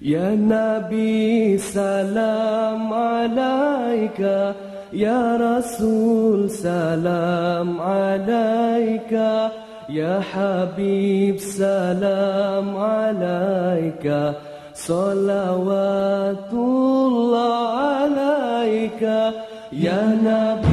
يا نبي سلام عليك يا رسول سلام عليك يا حبيب سلام عليك صلوات الله عليك يا نبي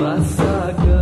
rasa ke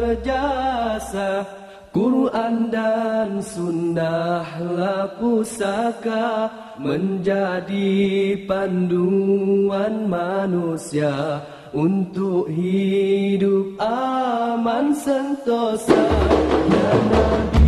berjasa Quran dan sundahlah pusaka Menjadi panduan manusia Untuk hidup aman sentosa. Ya Nabi.